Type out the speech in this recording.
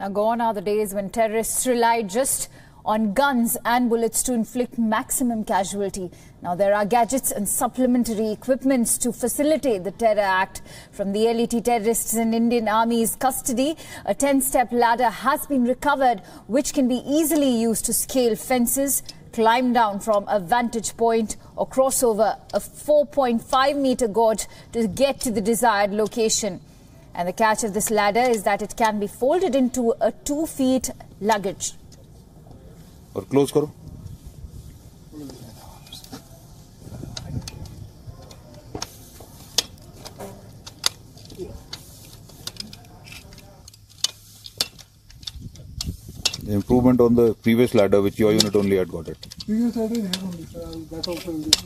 Now, gone are the days when terrorists relied just on guns and bullets to inflict maximum casualty. Now, there are gadgets and supplementary equipments to facilitate the terror act. From the LET terrorists in Indian Army's custody, a 10 step ladder has been recovered, which can be easily used to scale fences, climb down from a vantage point, or cross over a 4.5 meter gorge to get to the desired location. And the catch of this ladder is that it can be folded into a two feet luggage. और close करो The improvement on the previous ladder, which your unit only had got it. Previous order they have only, sir, and that also in this